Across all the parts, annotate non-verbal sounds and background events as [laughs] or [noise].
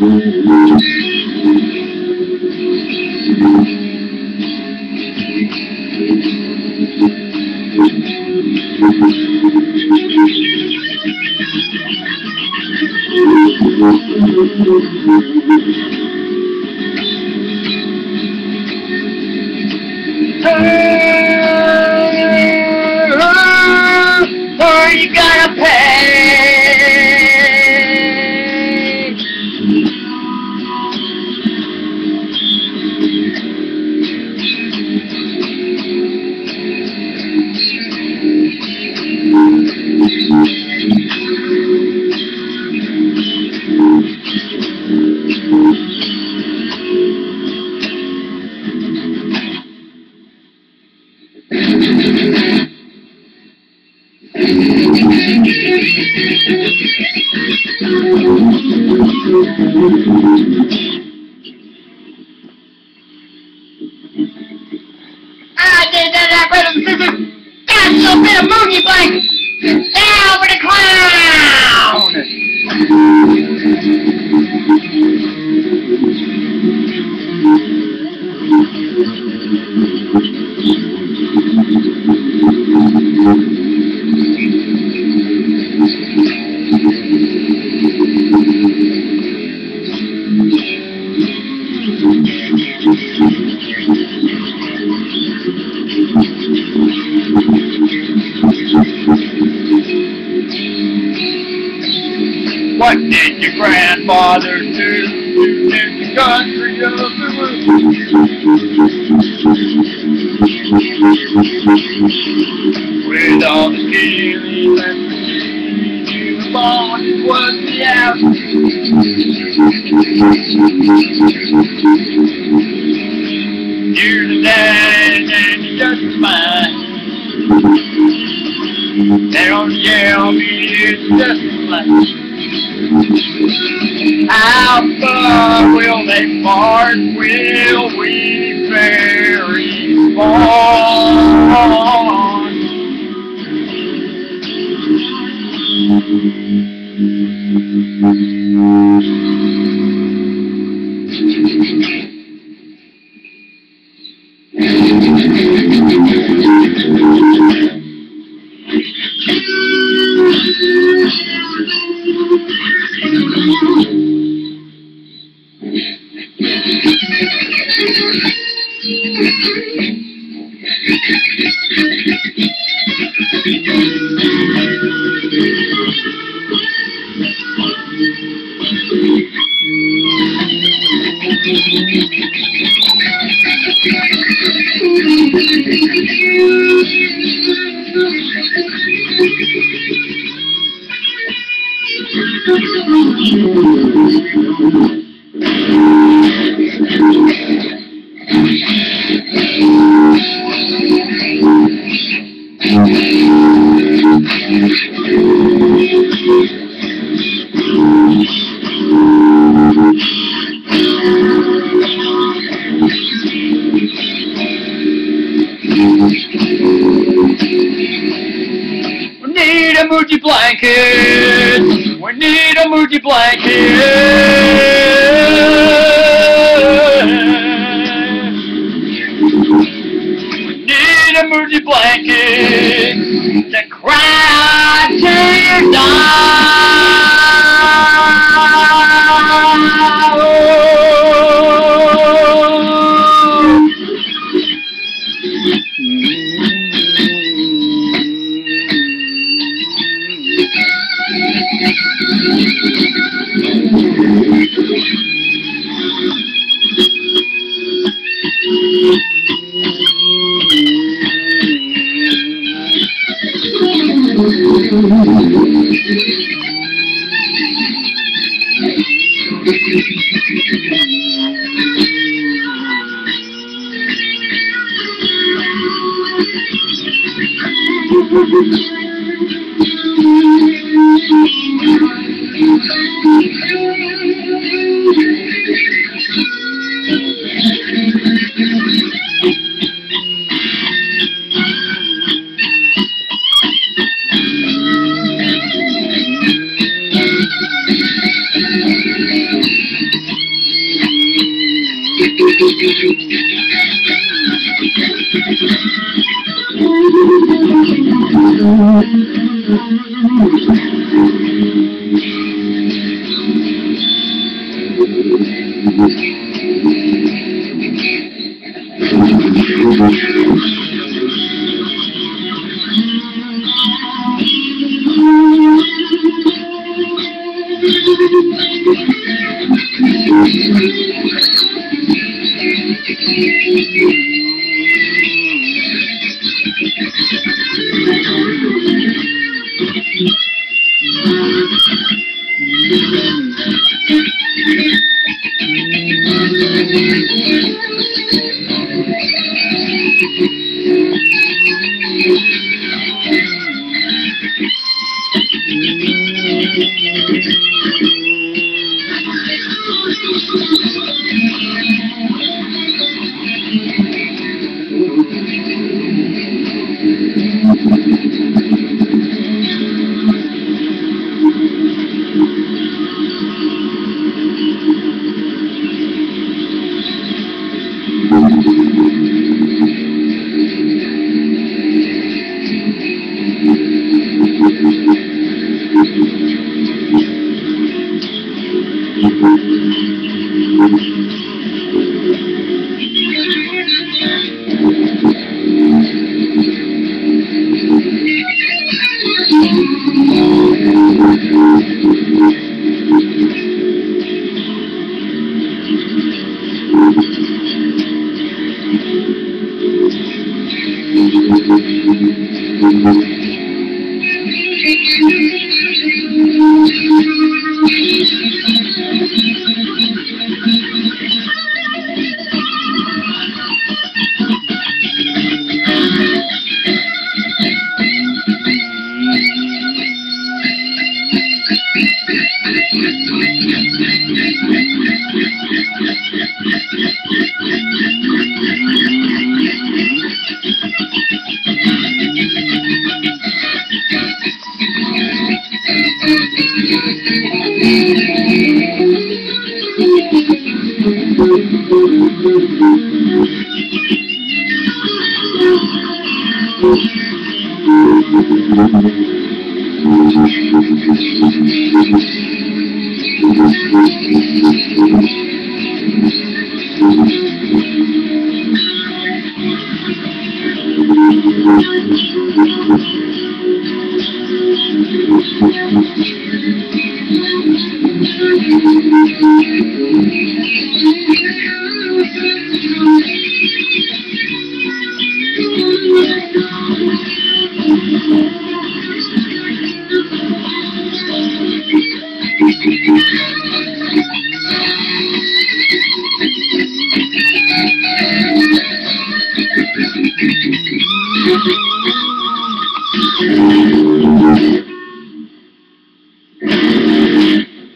Gracias. it's just fine. They don't yell me, it's just fine. How far will they part? Will we very far?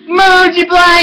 Multiply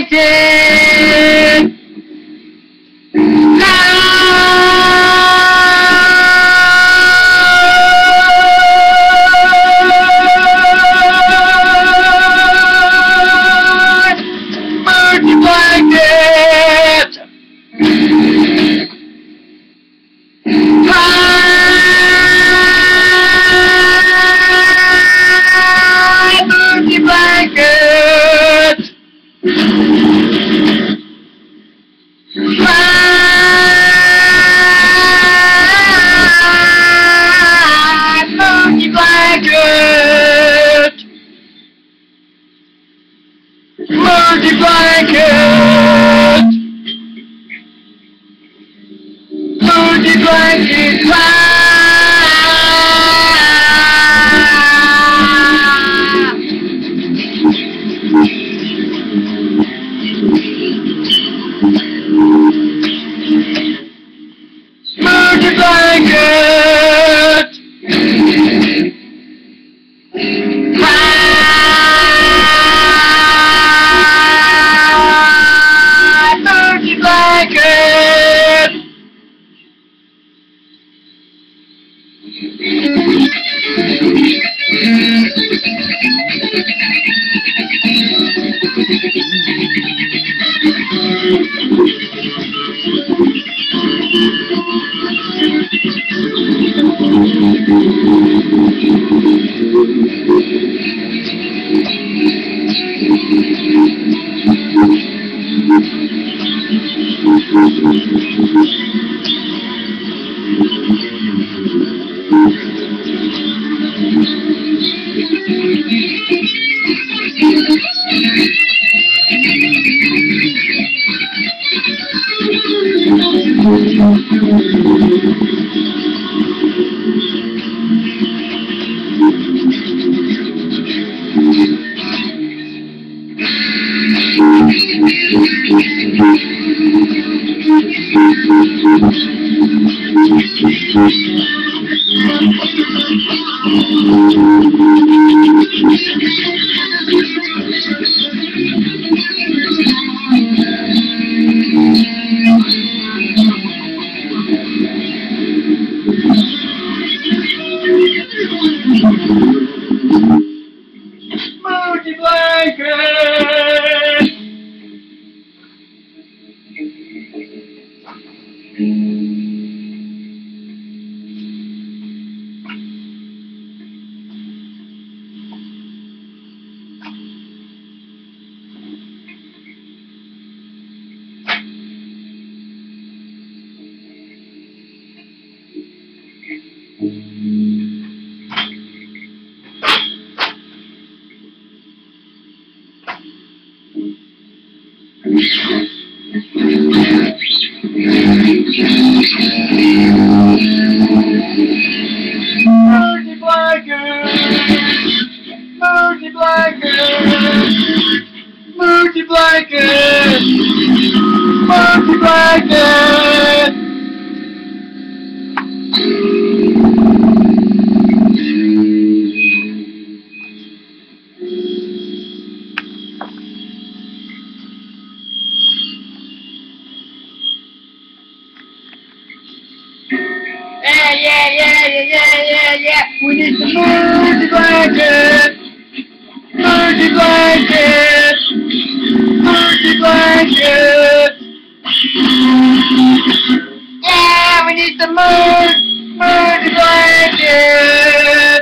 beneath the moon, moon blanket.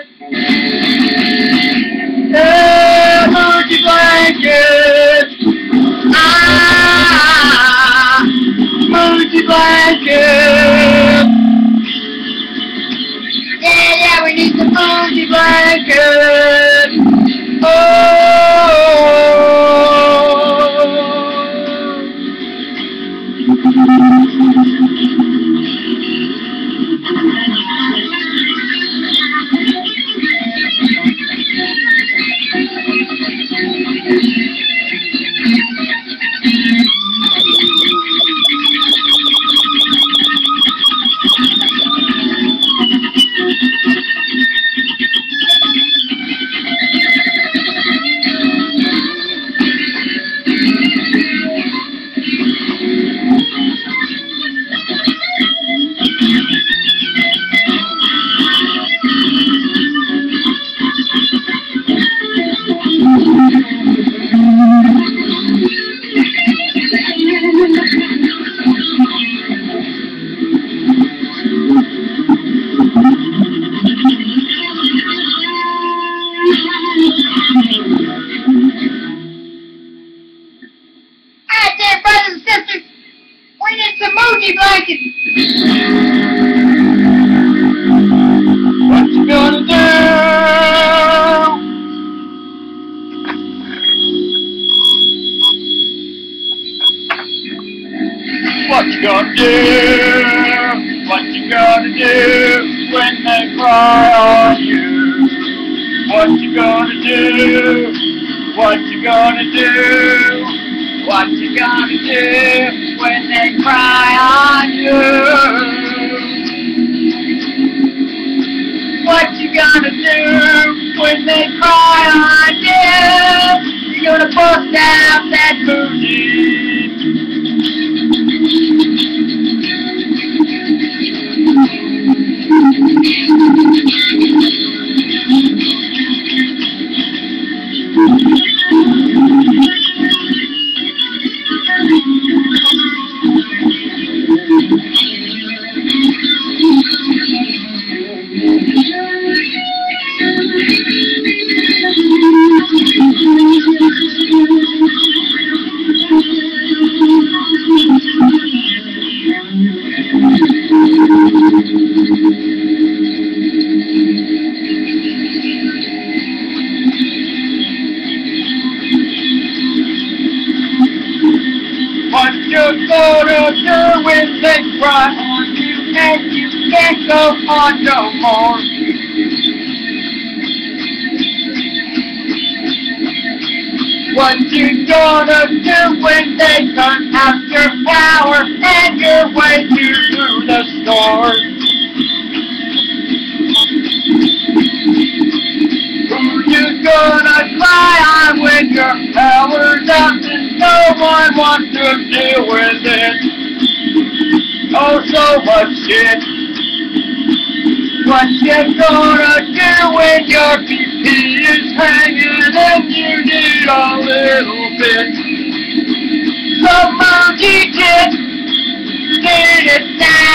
Oh, moon blanket. Ah, moon blanket. Yeah, yeah, we need the moon blanket. Oh. When they cry on you? You gonna bust out that booty. You go on no more? What you gonna do when they cut out your power and your way to the stores? Who you gonna cry on when your power's and no one wants to deal with it? Oh, so much shit. What you gonna do when your PP is hanging and you need a little bit? Some monkey kid did it now.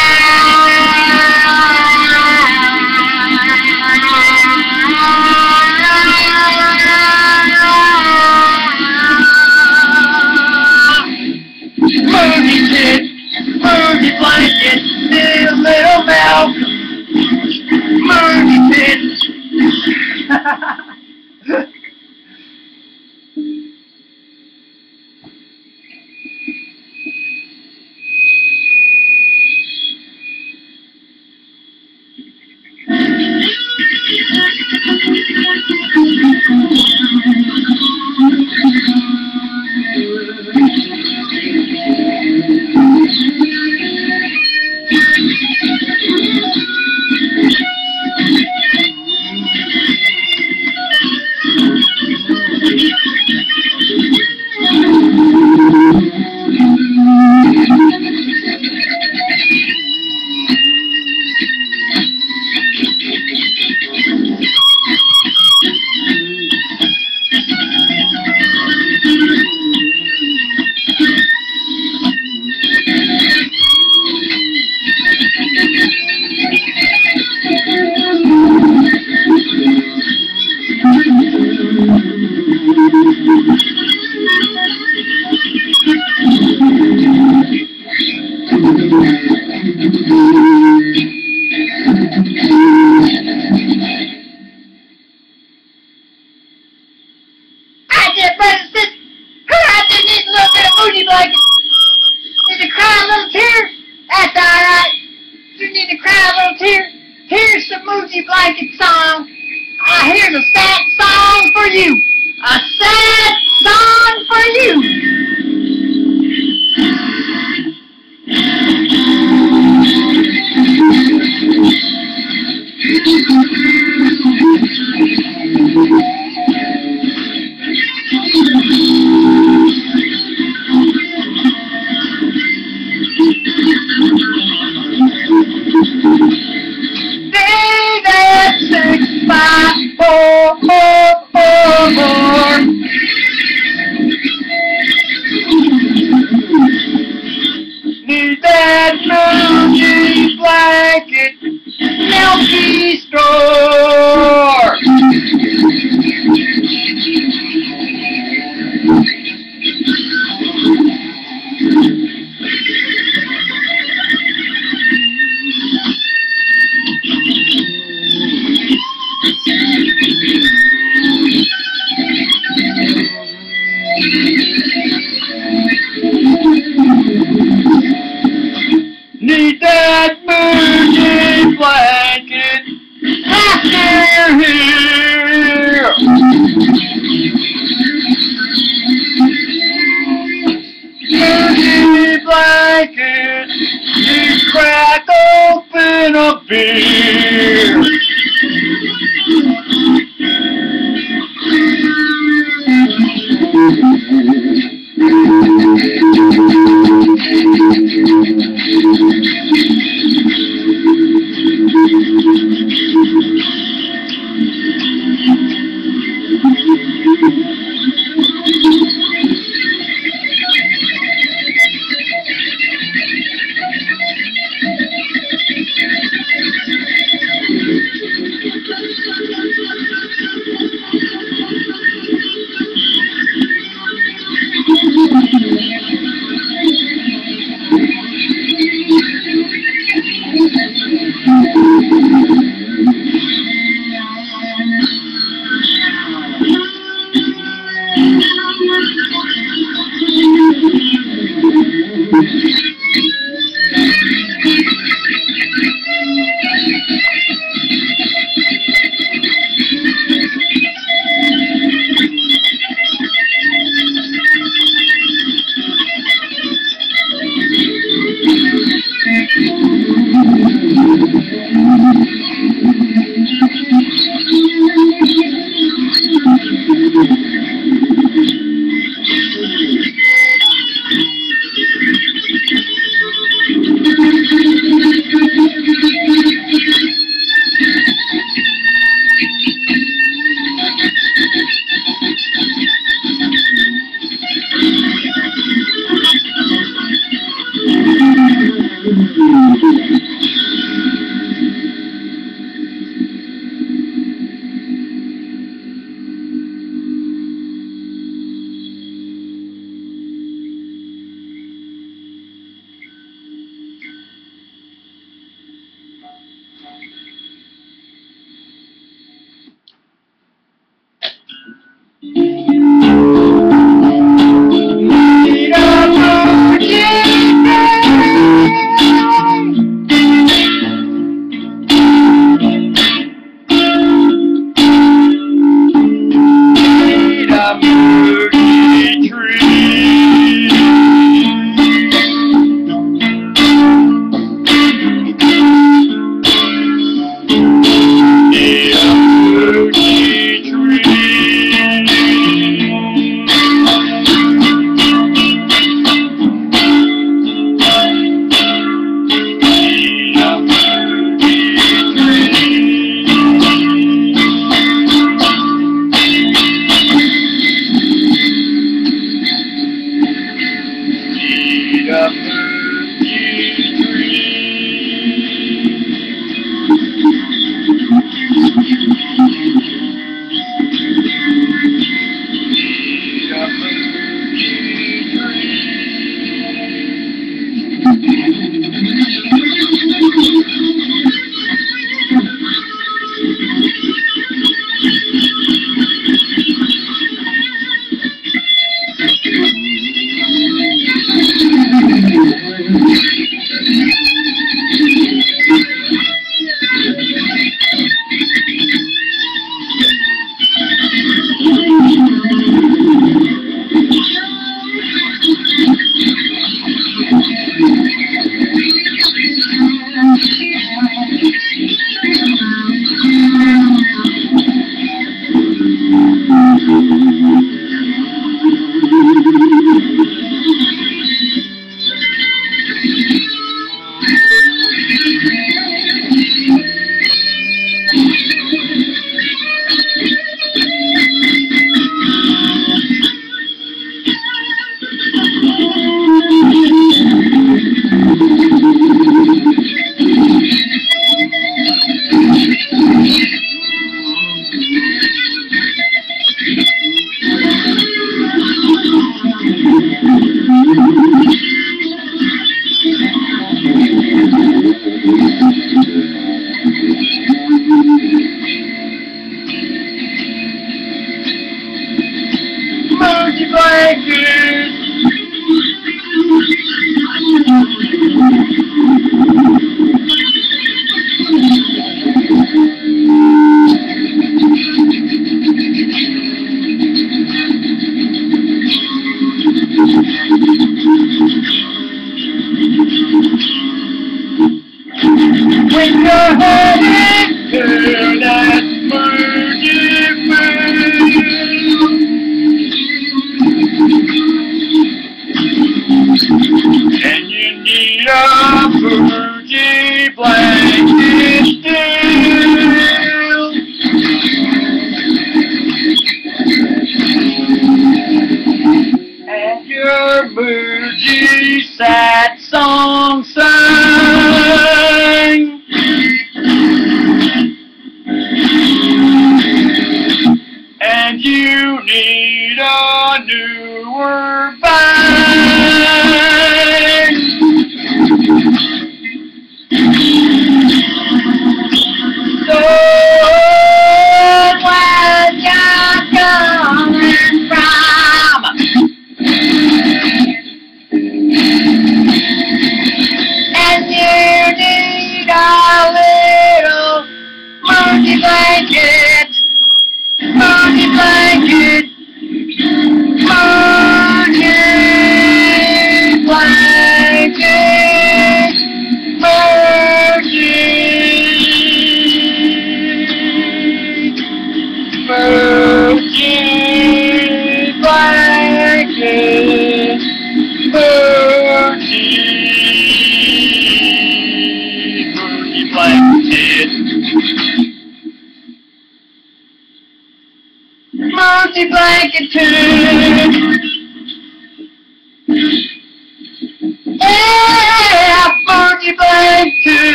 you need a newer bag.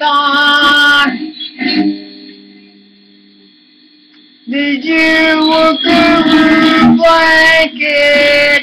Did you walk over blanket?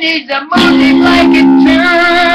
Needs a Mooji blanket too. Sometimes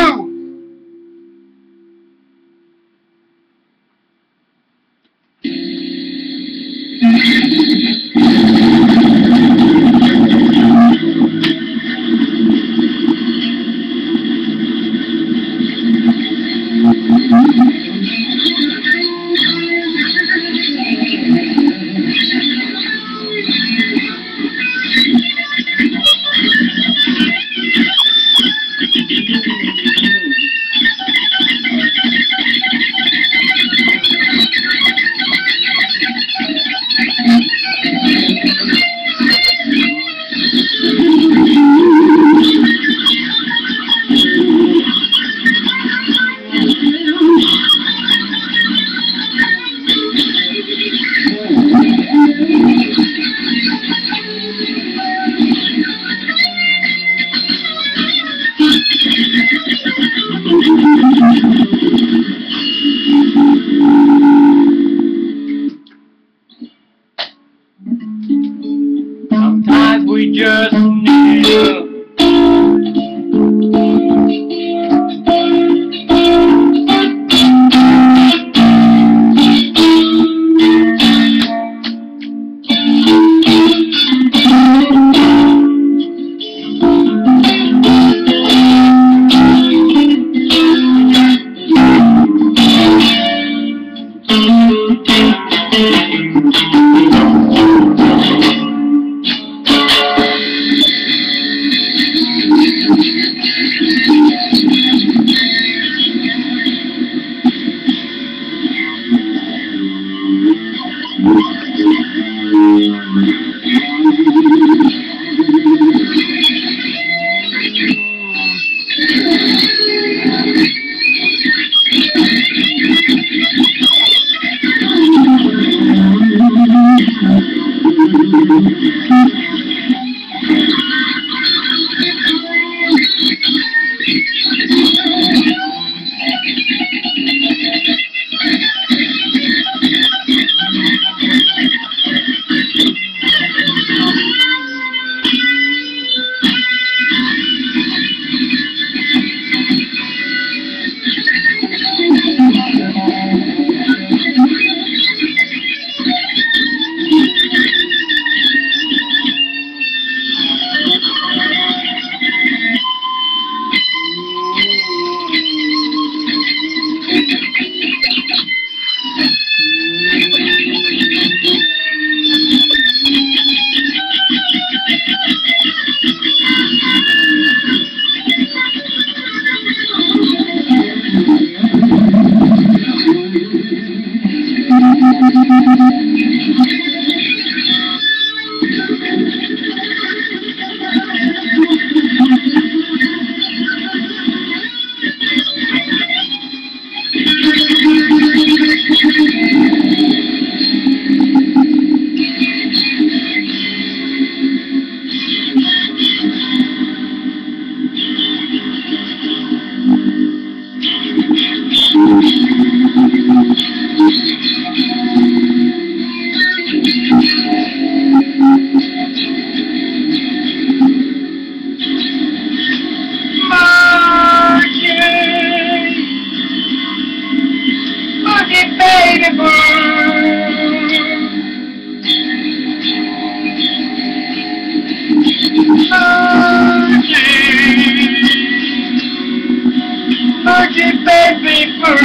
Virgin baby bird.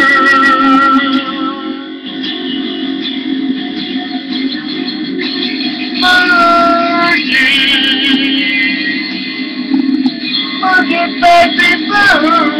Virgin, baby bird.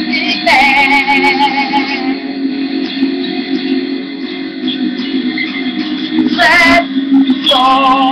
Oh.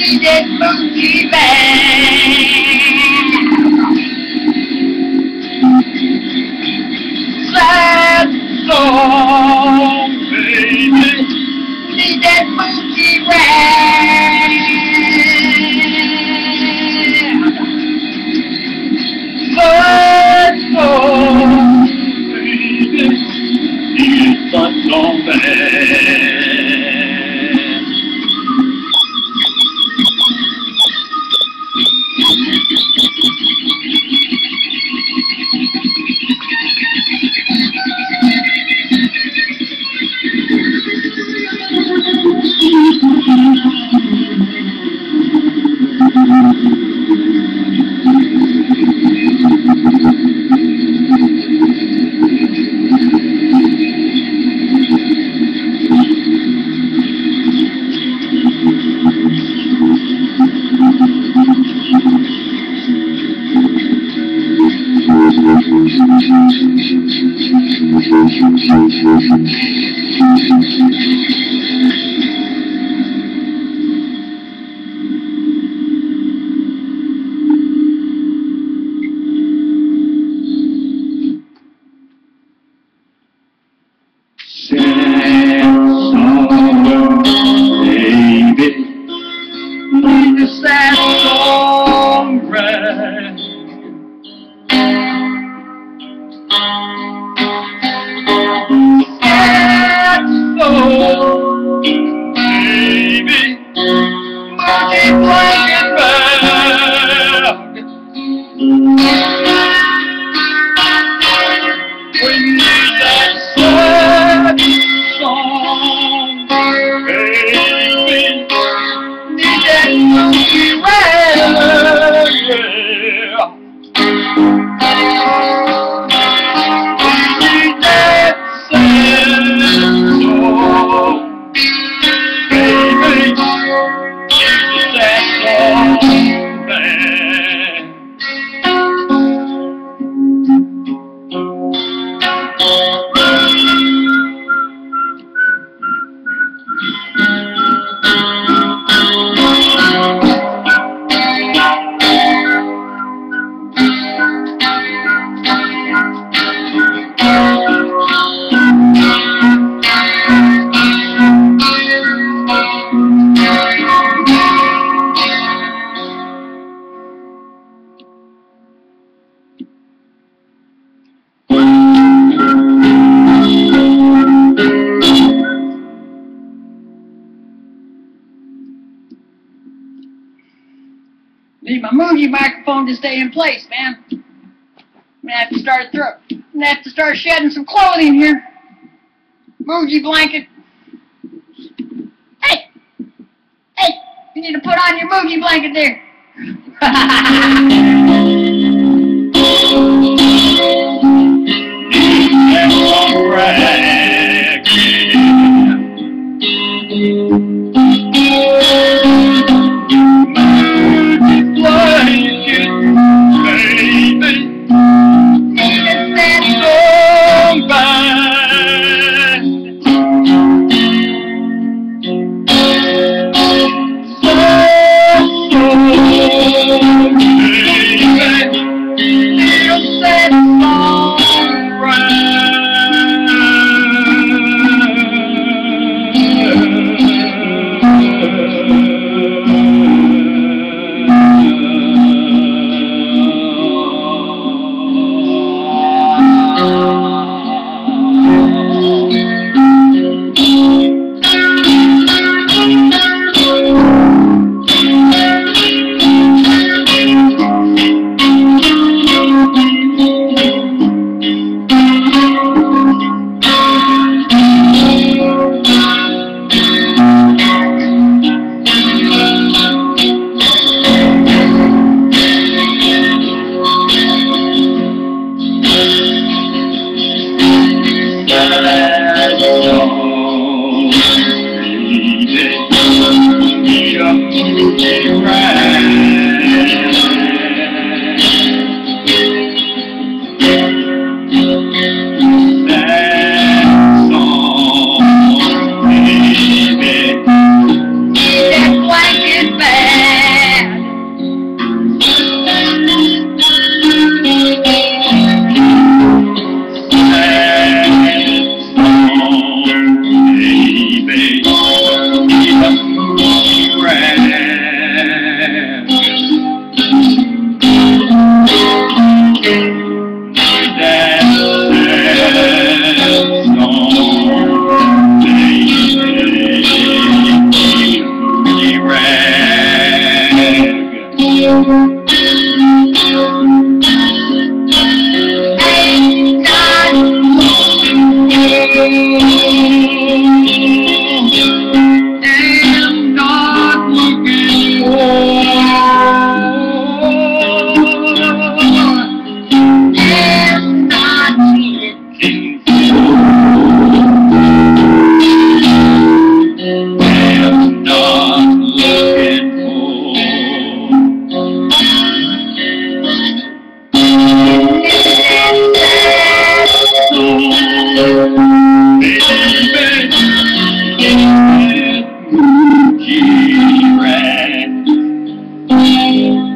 me that monkey bag. Sad soul. Thank you. in place, man. I'm gonna have to start through. I'm gonna have to start shedding some clothing here. Mooji blanket. Hey, hey, you need to put on your Mooji blanket there. [laughs] You.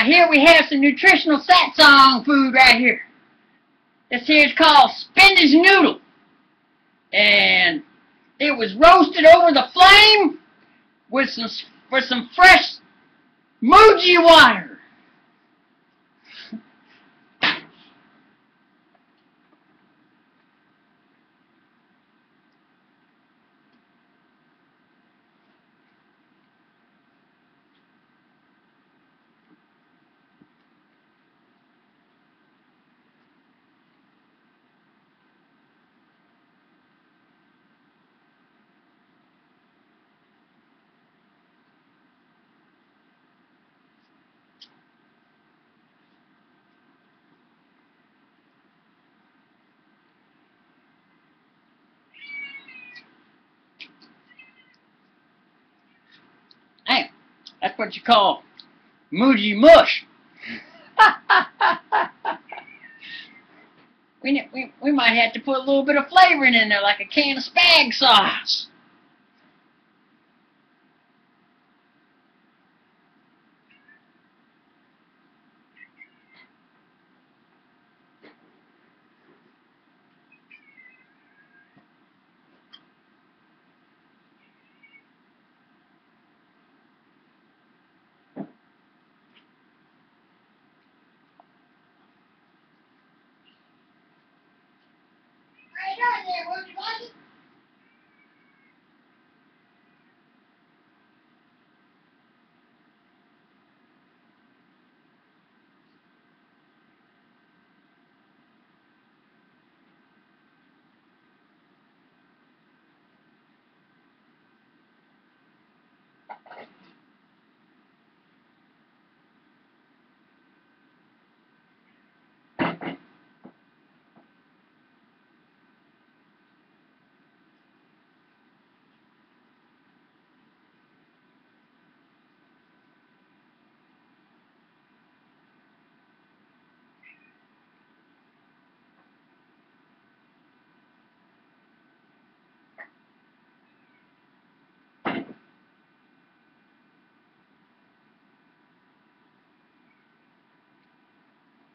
Now here we have some nutritional satsang food right here. This here is called spinach noodle. And it was roasted over the flame with some with some fresh Mooji water. Hey, that's what you call Mooji mush. [laughs] we, we we might have to put a little bit of flavoring in there, like a can of spag sauce.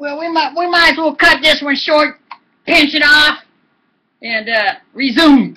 Well, we might we might as well cut this one short, pinch it off, and uh, resume.